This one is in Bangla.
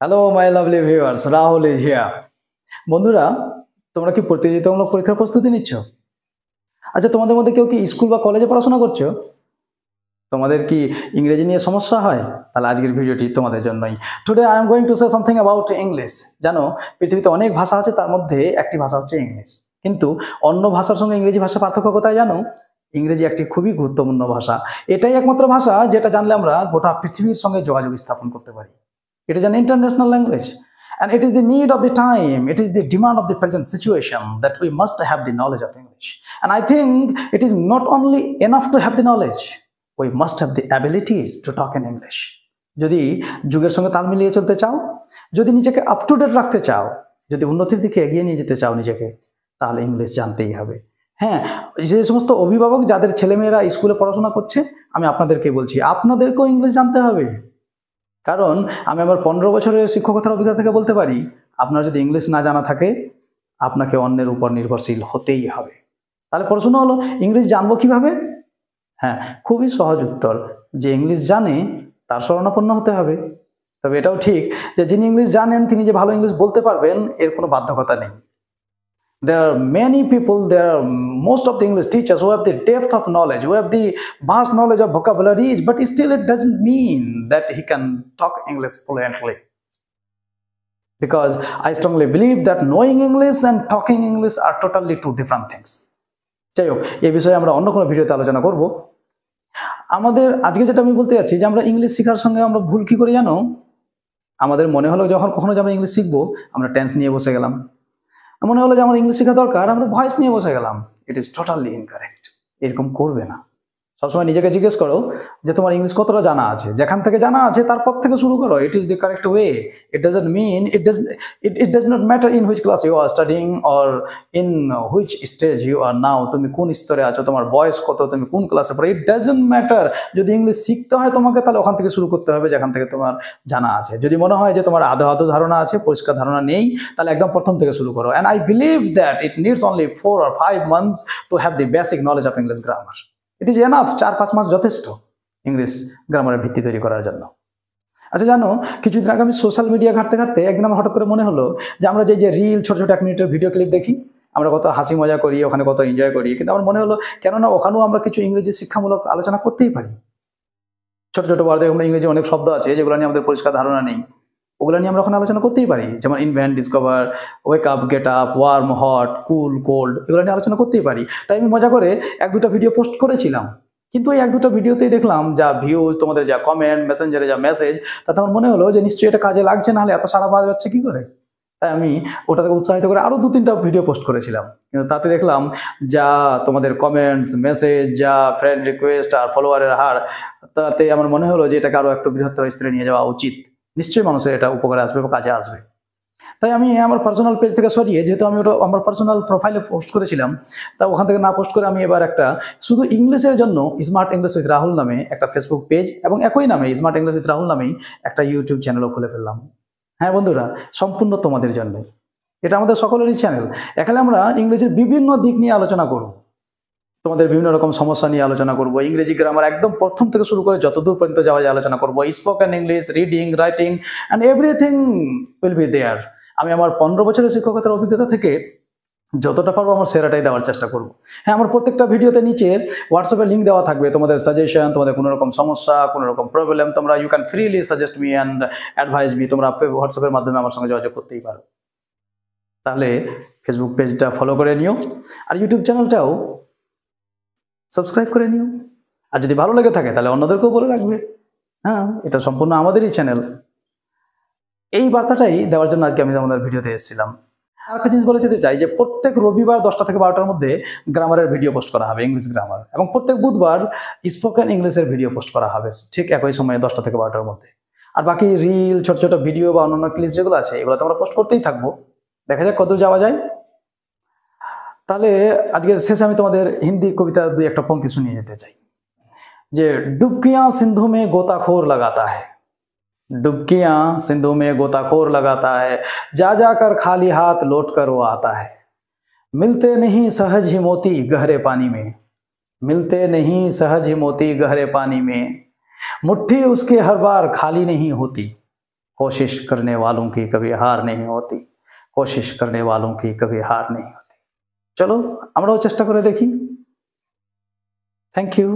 Hello my lovely viewers Rahul here বন্ধুরা, তোমরা কি প্রতিযোগিতামূলক পরীক্ষার প্রস্তুতি নিচ্ছ? আচ্ছা তোমাদের মধ্যে কেউ কি স্কুল বা কলেজে পড়াশোনা করছ? তোমাদের কি ইংরেজি নিয়ে সমস্যা হয়? তাহলে আজকের ভিডিওটি তোমাদের জন্যই। Today I am going to say something about English জানো, পৃথিবীতে অনেক ভাষা আছে, তার মধ্যে একটি ভাষা হচ্ছে ইংলিশ কিন্তু অন্য ভাষার সঙ্গে ইংরেজি ভাষা পার্থক্য কোথায় জানো? ইংরেজি একটি খুবই গুরুত্বপূর্ণ ভাষা। এটাই একমাত্র ভাষা যেটা জানলে আমরা গোটা পৃথিবীর সঙ্গে যোগাযোগ স্থাপন করতে পারি। It is an international language. And it is the need of the time, it is the demand of the present situation that we must have the knowledge of English. And I think it is not only enough to have the knowledge, we must have the abilities to talk in English. যদি যুগের সঙ্গে তাল মিলিয়ে চলতে চাও যদি নিজেকে আপ টু ডেট রাখতে চাও যদি উন্নতির দিকে এগিয়ে নিয়ে যেতে চাও নিজেকে তাহলে ইংলিশ জানতেই হবে হ্যাঁ যে সমস্ত অভিভাবক যাদের ছেলেমেয়েরা স্কুলে পড়াশোনা করছে আমি আপনাদেরকে বলছি আপনাদেরকেও ইংলিশ জানতে হবে কারণ আমি আমার পনেরো বছরের শিক্ষকতার অভিজ্ঞতা থেকে বলতে পারি, আপনার যদি ইংলিশ না জানা থাকে, আপনাকে অন্যের উপর নির্ভরশীল হতেই হবে। তাহলে প্রশ্ন হলো, ইংলিশ জানব কীভাবে? হ্যাঁ খুবই সহজ উত্তর, যে ইংলিশ জানে, তার শরণাপন্ন হতে হবে। তবে এটাও ঠিক যে, যিনি ইংলিশ জানেন, তিনি যে ভালো ইংলিশ বলতে পারবেন, এর কোনো বাধ্যকতা নেই। There are many people there are most of the english teachers who have the depth of knowledge who have the vast knowledge of vocabularies but still it doesn't mean that he can talk english fluently because i strongly believe that knowing english and talking english are totally two different things যাই হোক এই বিষয়ে আমরা অন্য কোনো ভিডিওতে আলোচনা করব আমাদের আজকে যেটা আমি বলতে যাচ্ছি যে আমরা ইংলিশ শেখার সঙ্গে আমরা ভুল কি করে জানো আমাদের মনে হলো যখন কখনো যে আমরা ইংলিশ শিখব আমরা টেন্স নিয়ে বসে গেলাম মনে হলো যে আমার ইংলিশ শেখা দরকার, আমরা ভয়েস নিয়ে বসে গেলাম। ইট ইজ টোটালি ইনকারেক্ট এরকম করবে না। সবসময় নিজেকে জিজ্ঞেস করো যে তোমার ইংলিশ কতটা জানা আছে? যেখান থেকে জানা আছে তারপর থেকে শুরু করো। It is the correct way it doesn't mean it does it it does not matter in which class you are studying or in which stage you are now তুমি কোন স্তরে আছো, তোমার বয়স কত, তুমি কোন ক্লাসে পড়ো ইট ডাজন্ট ম্যাটার যদি ইংলিশ শিখতে হয় তোমাকে, তাহলে ওখান থেকে শুরু করতে হবে যেখান থেকে তোমার জানা আছে। যদি মনে হয় যে তোমার আধো আধো ধারণা আছে, পরিষ্কার ধারণা নেই, তাহলে একদম প্রথম থেকে শুরু করো। And I believe that it needs only four R five months to have the basic knowledge of English grammar it is enough চার, পাঁচ মাস যথেষ্ট ইংলিশ গ্রামারের ভিত্তি তৈরি করার জন্য। আচ্ছা জানো, কিছুদিন আগে আমি সোশ্যাল মিডিয়া ঘাটতে ঘাটতে একদিন আমার হঠাৎ করে মনে হলো যে আমরা যে যে রিল ছোট ছোট এক মিনিটের ভিডিও ক্লিপ দেখি, আমরা কত হাসি মজা করি, ওখানে কত এনজয় করি, কিন্তু আমার মনে হলো, কেননা ওখানেও আমরা কিছু ইংরেজি শিক্ষামূলক আলোচনা করতেই পারি। ছোট ছোট ওয়ার্ডে আমরা ইংরেজি অনেক শব্দ আছে, যেগুলো নিয়ে আমাদের পরিষ্কার ধারণা নেই। ওগুলো নিয়ে আমরা ওখানে আলোচনা করতেই পারি। যেমন invent discover wake up get up warm hot cool cold এগুলো নিয়ে আলোচনা করতেই পারি। তাই আমি মজা করে এক দুটো ভিডিও পোস্ট করেছিলাম। কিন্তু এই এক দুটো ভিডিওতেই দেখলাম যা ভিউজ তোমাদের যা কমেন্ট মেসেঞ্জারে যা মেসেজ তাতে আমার মনে হলো যে নিশ্চয়ই এটা কাজে লাগছে, নাহলে এত সারা পাওয়া যাচ্ছে কি করে? তাই আমি ওটাকে উৎসাহিত করে আরও দু তিনটা ভিডিও পোস্ট করেছিলাম। কিন্তু তাতে দেখলাম যা তোমাদের কমেন্টস মেসেজ যা ফ্রেন্ড রিকোয়েস্ট আর ফলোয়ারের হার, তাতে আমার মনে হলো যে এটাকে আরও একটু বৃহত্তর স্তরে নিয়ে যাওয়া উচিত। নিশ্চয়ই মানুষের এটা উপকারে আসবে বা কাজে আসবে। তাই আমি আমার পার্সোনাল পেজ থেকে সরিয়ে, যেহেতু আমি ওটা আমার পার্সোনাল প্রোফাইলে পোস্ট করেছিলাম, তা ওখান থেকে না পোস্ট করে আমি এবার একটা শুধু ইংলিশের জন্য স্মার্ট ইংলিশ উইথ রাহুল নামে একটা ফেসবুক পেজ এবং একই নামে স্মার্ট ইংলিশ উইথ রাহুল নামেই একটা ইউটিউব চ্যানেলও খুলে ফেললাম। হ্যাঁ বন্ধুরা, সম্পূর্ণ তোমাদের জন্য। এটা আমাদের সকলেরই চ্যানেল এখানে আমরা ইংরেজির বিভিন্ন দিক নিয়ে আলোচনা করব। তোমাদের বিভিন্ন রকম সমস্যা নিয়ে আলোচনা করব। ইংরেজি গ্রামার একদম প্রথম থেকে শুরু করে যতদূর পর্যন্ত যাওয়া যায় আলোচনা করব। Spoken English reading writing and everything will be there আমি আমার পনেরো বছরের শিক্ষকতার অভিজ্ঞতা থেকে যতটা পারব আমার সেরাটাই দেওয়ার চেষ্টা করব। হ্যাঁ আমার প্রত্যেকটা ভিডিওতে নিচে হোয়াটসঅ্যাপে লিঙ্ক দেওয়া থাকবে। তোমাদের সাজেশন তোমাদের কোনো রকম সমস্যা, কোনো রকম প্রবলেম তোমরা you can freely suggest me and advise me তোমরা হোয়াটসঅ্যাপের মাধ্যমে আমার সঙ্গে যোগাযোগ করতেই পারো। তাহলে ফেসবুক পেজটা ফলো করে নিও। আর ইউটিউব চ্যানেলটাও সাবস্ক্রাইব করে নিও। আর যদি ভালো লেগে থাকে, তাহলে অন্যদেরকেও বলে রাখবে। হ্যাঁ এটা সম্পূর্ণ আমাদেরই চ্যানেল এই বার্তাটাই দেওয়ার জন্য আজকে আমি আমাদের ভিডিওতে এসেছিলাম। আর একটা জিনিস বলে যেতে চাই যে, প্রত্যেক রবিবার দশটা থেকে বারোটার মধ্যে গ্রামারের ভিডিও পোস্ট করা হবে ইংলিশ গ্রামার এবং প্রত্যেক বুধবার স্পোকেন ইংলিশের ভিডিও পোস্ট করা হবে, ঠিক একই সময়ে দশটা থেকে বারোটার মধ্যে। আর বাকি রিল ছোট ছোট ভিডিও বা অন্যান্য ক্লিপ যেগুলো আছে এগুলো তো আমরা পোস্ট করতেই থাকব। দেখা যাক কত যাওয়া যায়। তাহলে আজকের শেষে আমি তোমাদের হিন্দি কবিতা দুই একটা পঙ্ক্তি শুনিয়ে যেতে চাই যে ডুবকিয়া সিন্ধু মে গোতাখোর লাগাতা है डुबकियां सिंधु में गोताखोर लगाता है जा जाकर खाली हाथ लौट कर वो आता है मिलते नहीं सहज ही मोती गहरे पानी में मिलते नहीं सहज ही मोती गहरे पानी में मुट्ठी उसके हर बार खाली नहीं होती कोशिश करने वालों की कभी हार नहीं होती कोशिश करने वालों की कभी हार नहीं होती চলো আমরাও চেষ্টা করে দেখি। Thank you